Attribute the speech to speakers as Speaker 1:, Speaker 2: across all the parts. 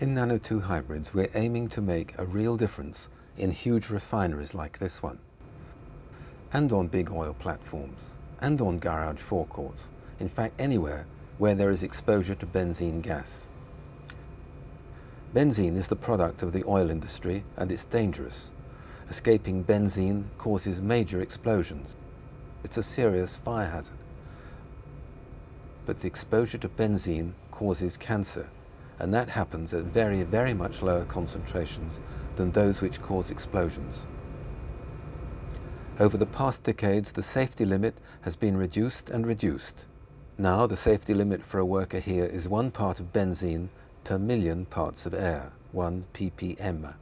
Speaker 1: In Nano 2 hybrids, we're aiming to make a real difference in huge refineries like this one, and on big oil platforms, and on garage forecourts, in fact anywhere where there is exposure to benzene gas. Benzene is the product of the oil industry and it's dangerous. Escaping benzene causes major explosions. It's a serious fire hazard. But the exposure to benzene causes cancer, and that happens at very, very much lower concentrations than those which cause explosions. Over the past decades, the safety limit has been reduced and reduced. Now, the safety limit for a worker here is one part of benzene per million parts of air, 1 ppm.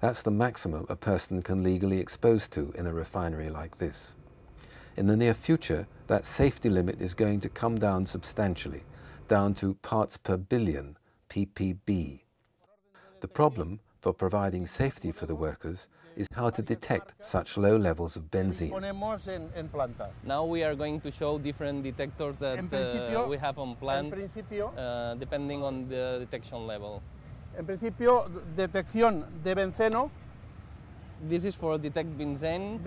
Speaker 1: That's the maximum a person can legally expose to in a refinery like this. In the near future, that safety limit is going to come down substantially, down to parts per billion, ppb. The problem for providing safety for the workers is how to detect such low levels of benzene.
Speaker 2: Now we are going to show different detectors that uh, we have on plant, uh, depending on the detection level.
Speaker 3: En principio, detección de benceno.
Speaker 2: This is for detect benzene.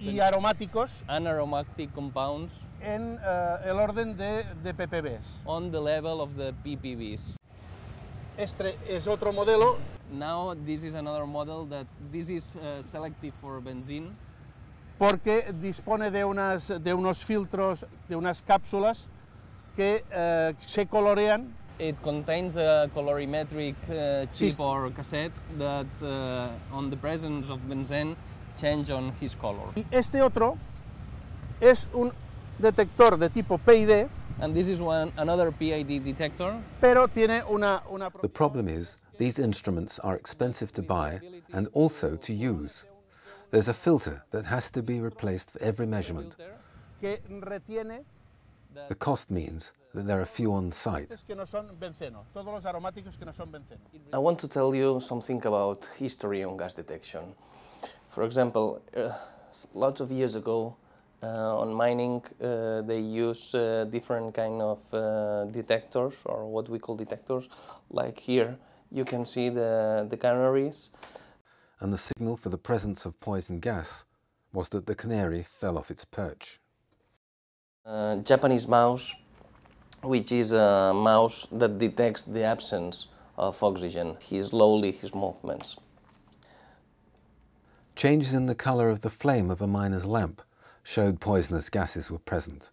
Speaker 3: y aromáticos.
Speaker 2: Anaromatic compounds.
Speaker 3: En uh, el orden de, de ppbs.
Speaker 2: On the level of the ppbs.
Speaker 3: Este es otro modelo.
Speaker 2: Now this is another model that this is uh, selective for benzene.
Speaker 3: Porque dispone de, unas, de unos filtros, de unas cápsulas que uh, se colorean
Speaker 2: It contains a colorimetric uh, chip or cassette that, uh, on the presence of benzene, change on his color.
Speaker 3: Y este otro es un detector de tipo PID.
Speaker 2: And this is one another PID detector.
Speaker 3: Pero tiene una, una
Speaker 1: the problem is these instruments are expensive to buy and also to use. There's a filter that has to be replaced for every measurement. The cost means that there are few on site.
Speaker 2: I want to tell you something about history on gas detection. For example, uh, lots of years ago, on mining, uh, they use uh, different kind of uh, detectors, or what we call detectors. Like here, you can see the, the canaries.
Speaker 1: And the signal for the presence of poison gas was that the canary fell off its perch.
Speaker 2: Uh, Japanese mouse, which is a mouse that detects the absence of oxygen. He slowly his movements.
Speaker 1: Changes in the color of the flame of a miner's lamp showed poisonous gases were present.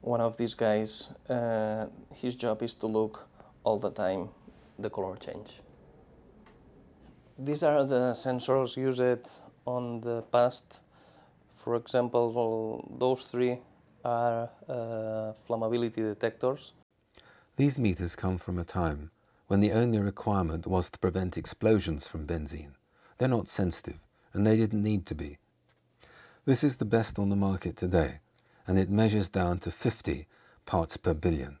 Speaker 2: One of these guys, uh, his job is to look all the time the color change. These are the sensors used on the past for example, those three are uh, flammability detectors.
Speaker 1: These meters come from a time when the only requirement was to prevent explosions from benzene. They're not sensitive, and they didn't need to be. This is the best on the market today, and it measures down to 50 parts per billion.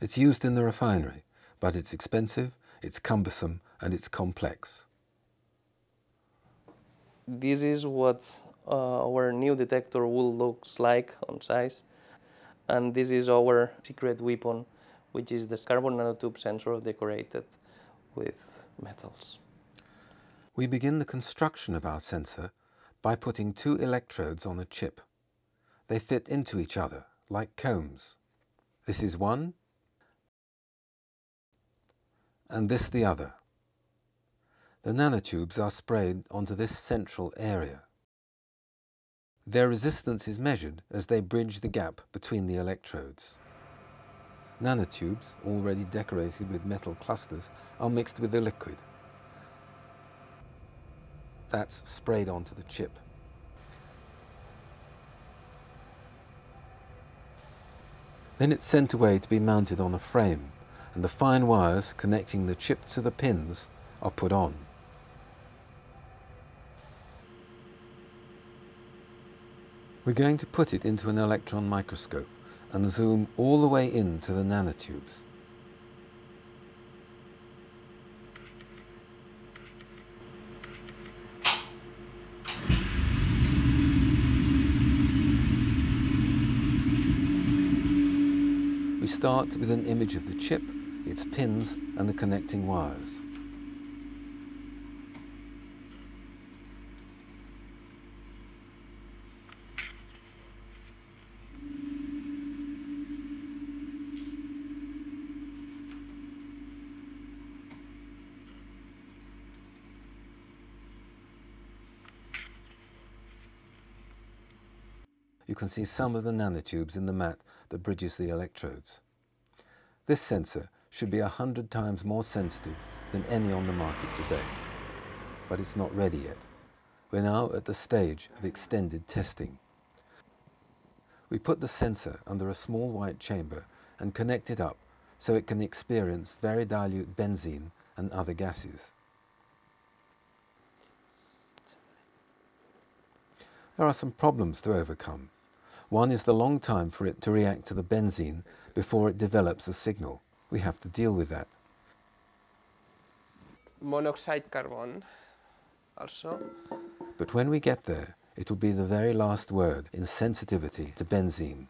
Speaker 1: It's used in the refinery, but it's expensive, it's cumbersome, and it's complex.
Speaker 2: This is what uh, our new detector will looks like on size. And this is our secret weapon, which is the carbon nanotube sensor decorated with metals.
Speaker 1: We begin the construction of our sensor by putting two electrodes on a chip. They fit into each other like combs. This is one, and this the other. The nanotubes are sprayed onto this central area. Their resistance is measured as they bridge the gap between the electrodes. Nanotubes, already decorated with metal clusters, are mixed with the liquid. That's sprayed onto the chip. Then it's sent away to be mounted on a frame, and the fine wires connecting the chip to the pins are put on. We're going to put it into an electron microscope and zoom all the way into the nanotubes. Start with an image of the chip, its pins and the connecting wires. you can see some of the nanotubes in the mat that bridges the electrodes. This sensor should be 100 times more sensitive than any on the market today. But it's not ready yet. We're now at the stage of extended testing. We put the sensor under a small white chamber and connect it up so it can experience very dilute benzene and other gases. There are some problems to overcome. One is the long time for it to react to the benzene before it develops a signal. We have to deal with that.
Speaker 4: Monoxide carbon also.
Speaker 1: But when we get there, it will be the very last word in sensitivity to benzene.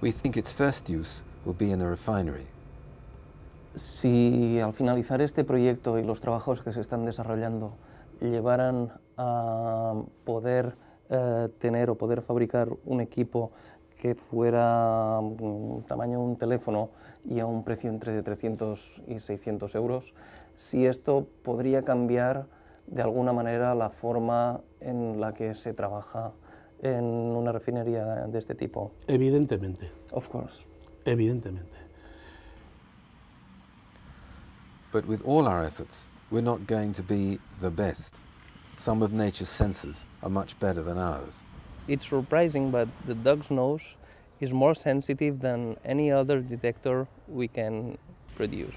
Speaker 1: We think its first use will be in a refinery.
Speaker 2: Si al finalizar este proyecto y los trabajos que se están desarrollando llevaran a poder eh, tener o poder fabricar un equipo que fuera un tamaño de un teléfono y a un precio entre 300 y 600 euros, si esto podría cambiar de alguna manera la forma en la que se trabaja en una refinería de este tipo.
Speaker 3: Evidentemente.
Speaker 2: Of course.
Speaker 3: Evidentemente.
Speaker 1: But with all our efforts, we're not going to be the best. Some of nature's senses are much better than ours.
Speaker 2: It's surprising, but the dog's nose is more sensitive than any other detector we can produce.